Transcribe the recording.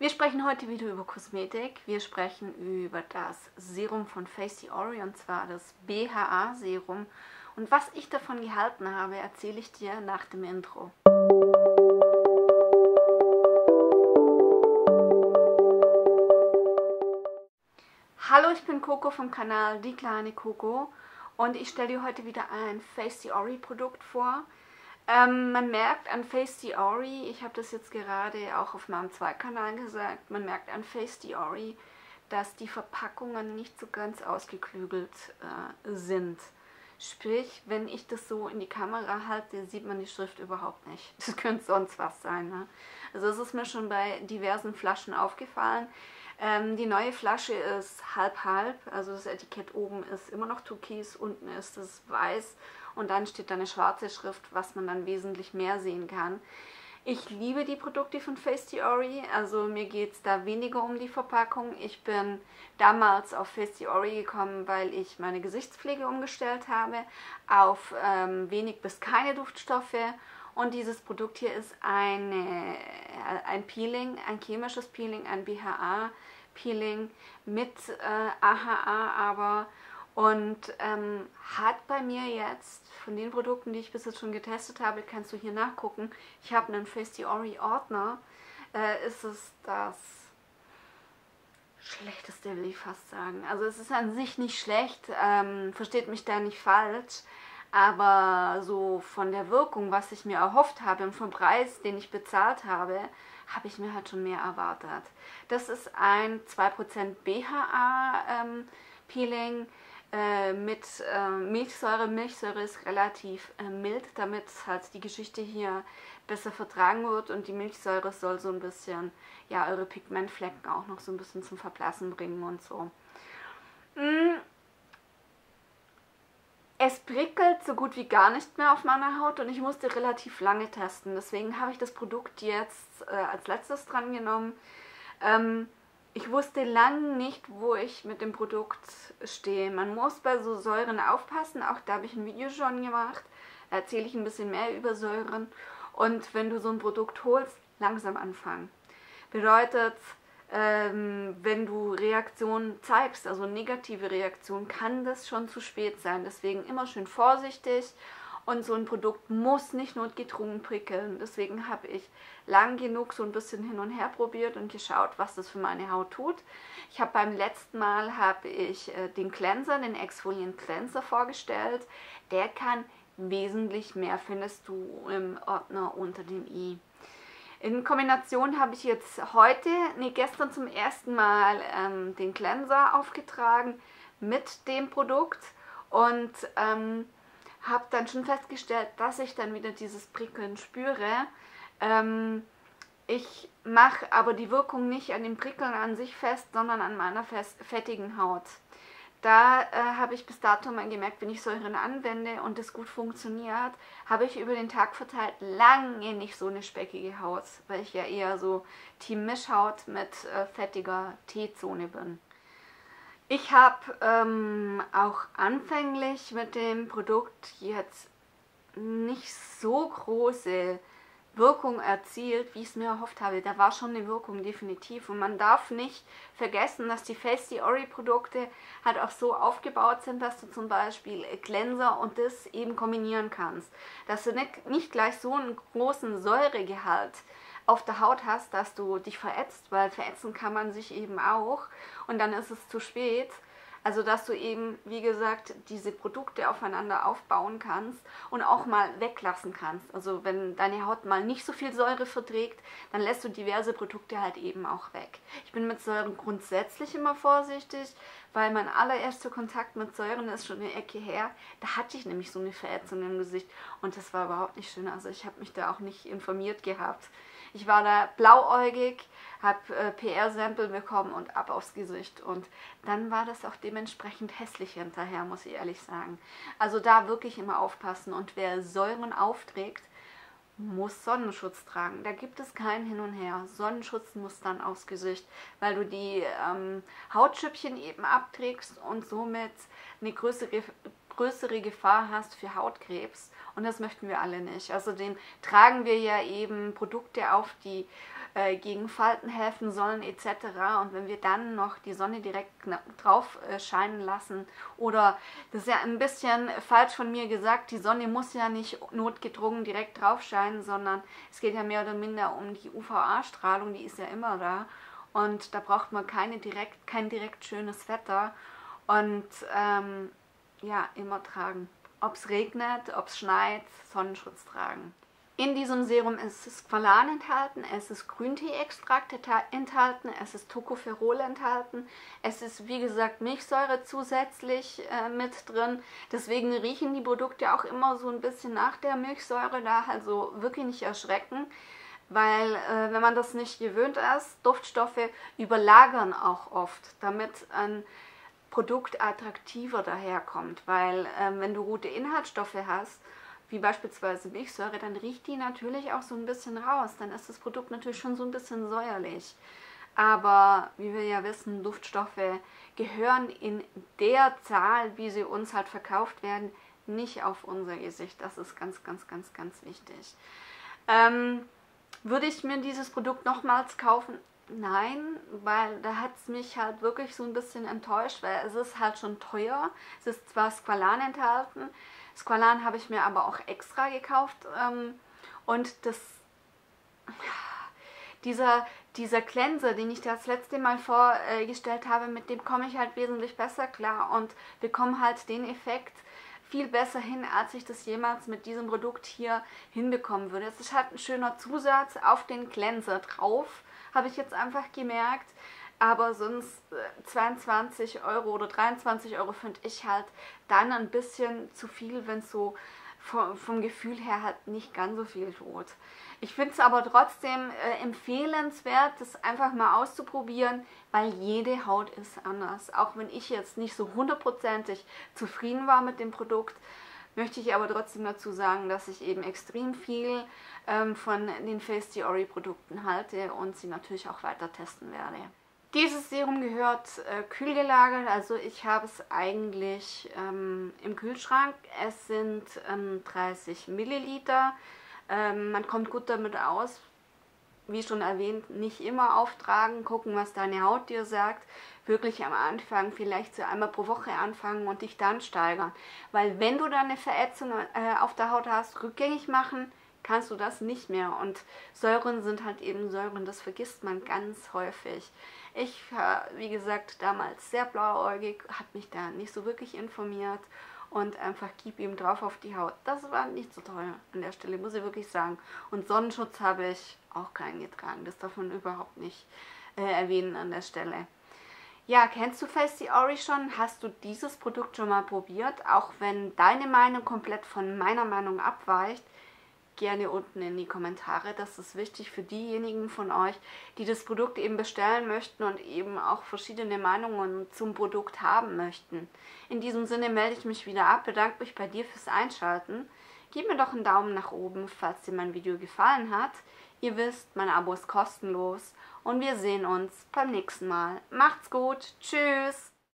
Wir sprechen heute wieder über Kosmetik. Wir sprechen über das Serum von Face Ori und zwar das BHA Serum. Und was ich davon gehalten habe, erzähle ich dir nach dem Intro. Hallo, ich bin Coco vom Kanal Die kleine Coco und ich stelle dir heute wieder ein Face Ori Produkt vor. Ähm, man merkt an Face Diori, ich habe das jetzt gerade auch auf meinem Zweikanal gesagt, man merkt an Face Diori, dass die Verpackungen nicht so ganz ausgeklügelt äh, sind. Sprich, wenn ich das so in die Kamera halte, sieht man die Schrift überhaupt nicht. Das könnte sonst was sein. Ne? Also es ist mir schon bei diversen Flaschen aufgefallen. Ähm, die neue Flasche ist halb-halb, also das Etikett oben ist immer noch türkis, unten ist es weiß und dann steht da eine schwarze Schrift, was man dann wesentlich mehr sehen kann. Ich liebe die Produkte von Face Theory, also mir geht es da weniger um die Verpackung. Ich bin damals auf Face Theory gekommen, weil ich meine Gesichtspflege umgestellt habe auf ähm, wenig bis keine Duftstoffe. Und dieses Produkt hier ist eine, äh, ein Peeling, ein chemisches Peeling, ein BHA-Peeling mit äh, AHA aber und ähm, hat bei mir jetzt, von den Produkten, die ich bis jetzt schon getestet habe, kannst du hier nachgucken, ich habe einen Face Ori Ordner, äh, ist es das schlechteste, will ich fast sagen. Also es ist an sich nicht schlecht, ähm, versteht mich da nicht falsch, aber so von der Wirkung, was ich mir erhofft habe und vom Preis, den ich bezahlt habe, habe ich mir halt schon mehr erwartet. Das ist ein 2% BHA ähm, äh, mit äh, Milchsäure. Milchsäure ist relativ äh, mild, damit halt die Geschichte hier besser vertragen wird und die Milchsäure soll so ein bisschen, ja, eure Pigmentflecken auch noch so ein bisschen zum Verblassen bringen und so. Mm. Es prickelt so gut wie gar nicht mehr auf meiner Haut und ich musste relativ lange testen. Deswegen habe ich das Produkt jetzt äh, als letztes dran genommen. Ähm, ich wusste lange nicht, wo ich mit dem Produkt stehe. Man muss bei so Säuren aufpassen. Auch da habe ich ein Video schon gemacht. Da erzähle ich ein bisschen mehr über Säuren. Und wenn du so ein Produkt holst, langsam anfangen. Bedeutet, ähm, wenn du Reaktionen zeigst, also negative Reaktionen, kann das schon zu spät sein. Deswegen immer schön vorsichtig und so ein Produkt muss nicht notgedrungen prickeln. Deswegen habe ich lang genug so ein bisschen hin und her probiert und geschaut, was das für meine Haut tut. Ich habe beim letzten Mal habe ich äh, den Cleanser, den Exfoliant Cleanser vorgestellt. Der kann wesentlich mehr, findest du im Ordner unter dem i. In Kombination habe ich jetzt heute, nee, gestern zum ersten Mal ähm, den Cleanser aufgetragen mit dem Produkt und ähm, habe dann schon festgestellt, dass ich dann wieder dieses Prickeln spüre. Ähm, ich mache aber die Wirkung nicht an dem Prickeln an sich fest, sondern an meiner fettigen Haut. Da äh, habe ich bis dato mal gemerkt, wenn ich Säuren anwende und das gut funktioniert, habe ich über den Tag verteilt lange nicht so eine speckige Haut, weil ich ja eher so Team Mischhaut mit äh, fettiger T-Zone bin. Ich habe ähm, auch anfänglich mit dem Produkt jetzt nicht so große Wirkung erzielt, wie ich es mir erhofft habe. Da war schon eine Wirkung definitiv. Und man darf nicht vergessen, dass die Face Ori Produkte halt auch so aufgebaut sind, dass du zum Beispiel Glänzer und das eben kombinieren kannst. Dass du nicht, nicht gleich so einen großen Säuregehalt auf der Haut hast, dass du dich verätzt, weil verätzen kann man sich eben auch und dann ist es zu spät. Also dass du eben, wie gesagt, diese Produkte aufeinander aufbauen kannst und auch mal weglassen kannst. Also wenn deine Haut mal nicht so viel Säure verträgt, dann lässt du diverse Produkte halt eben auch weg. Ich bin mit Säuren grundsätzlich immer vorsichtig, weil mein allererster Kontakt mit Säuren ist schon eine Ecke her. Da hatte ich nämlich so eine Verätzung im Gesicht und das war überhaupt nicht schön. Also ich habe mich da auch nicht informiert gehabt. Ich war da blauäugig, habe äh, PR-Sample bekommen und ab aufs Gesicht. Und dann war das auch dementsprechend hässlich hinterher, muss ich ehrlich sagen. Also da wirklich immer aufpassen. Und wer Säuren aufträgt, muss Sonnenschutz tragen. Da gibt es kein Hin und Her. Sonnenschutz muss dann aufs Gesicht, weil du die ähm, Hautschüppchen eben abträgst und somit eine größere, größere Gefahr hast für Hautkrebs. Und das möchten wir alle nicht. Außerdem tragen wir ja eben Produkte auf, die äh, gegen Falten helfen sollen etc. Und wenn wir dann noch die Sonne direkt drauf äh, scheinen lassen oder das ist ja ein bisschen falsch von mir gesagt, die Sonne muss ja nicht notgedrungen direkt drauf scheinen, sondern es geht ja mehr oder minder um die UVA-Strahlung, die ist ja immer da und da braucht man keine direkt, kein direkt schönes Wetter und ähm, ja, immer tragen. Ob es regnet, ob es schneit, Sonnenschutz tragen. In diesem Serum ist Squalan enthalten, es ist Grüntee-Extrakt enthalten, es ist Tocopherol enthalten, es ist wie gesagt Milchsäure zusätzlich äh, mit drin. Deswegen riechen die Produkte auch immer so ein bisschen nach der Milchsäure da, also wirklich nicht erschrecken, weil äh, wenn man das nicht gewöhnt ist, Duftstoffe überlagern auch oft, damit ein Produkt attraktiver daherkommt, weil äh, wenn du gute Inhaltsstoffe hast, wie beispielsweise Milchsäure, dann riecht die natürlich auch so ein bisschen raus. Dann ist das Produkt natürlich schon so ein bisschen säuerlich. Aber wie wir ja wissen, Duftstoffe gehören in der Zahl, wie sie uns halt verkauft werden, nicht auf unser Gesicht. Das ist ganz, ganz, ganz, ganz wichtig. Ähm, würde ich mir dieses Produkt nochmals kaufen? Nein, weil da hat es mich halt wirklich so ein bisschen enttäuscht, weil es ist halt schon teuer. Es ist zwar Squalan enthalten, Squalan habe ich mir aber auch extra gekauft. Ähm, und das, dieser, dieser Cleanser, den ich das letzte Mal vorgestellt habe, mit dem komme ich halt wesentlich besser klar und bekomme halt den Effekt viel besser hin, als ich das jemals mit diesem Produkt hier hinbekommen würde. Es ist halt ein schöner Zusatz auf den Cleanser drauf, habe ich jetzt einfach gemerkt. Aber sonst 22 äh, Euro oder 23 Euro finde ich halt dann ein bisschen zu viel, wenn es so vom, Gefühl her halt nicht ganz so viel tut. Ich finde es aber trotzdem äh, empfehlenswert, das einfach mal auszuprobieren, weil jede Haut ist anders. Auch wenn ich jetzt nicht so hundertprozentig zufrieden war mit dem Produkt, möchte ich aber trotzdem dazu sagen, dass ich eben extrem viel ähm, von den Face Theory Produkten halte und sie natürlich auch weiter testen werde. Dieses Serum gehört äh, kühl gelagert, also ich habe es eigentlich ähm, im Kühlschrank. Es sind ähm, 30 Milliliter. Ähm, man kommt gut damit aus. Wie schon erwähnt, nicht immer auftragen, gucken, was deine Haut dir sagt. Wirklich am Anfang vielleicht so einmal pro Woche anfangen und dich dann steigern. Weil wenn du dann eine Verätzung äh, auf der Haut hast, rückgängig machen, kannst du das nicht mehr. Und Säuren sind halt eben Säuren, das vergisst man ganz häufig. Ich war, wie gesagt, damals sehr blauäugig, habe mich da nicht so wirklich informiert und einfach gib ihm drauf auf die Haut. Das war nicht so toll an der Stelle, muss ich wirklich sagen. Und Sonnenschutz habe ich auch keinen getragen. Das darf man überhaupt nicht äh, erwähnen an der Stelle. Ja, kennst du Face Ori schon? Hast du dieses Produkt schon mal probiert? Auch wenn deine Meinung komplett von meiner Meinung abweicht, gerne unten in die Kommentare. Das ist wichtig für diejenigen von euch, die das Produkt eben bestellen möchten und eben auch verschiedene Meinungen zum Produkt haben möchten. In diesem Sinne melde ich mich wieder ab, bedanke mich bei dir fürs Einschalten. Gib mir doch einen Daumen nach oben, falls dir mein Video gefallen hat. Ihr wisst, mein Abo ist kostenlos und wir sehen uns beim nächsten Mal. Macht's gut, tschüss!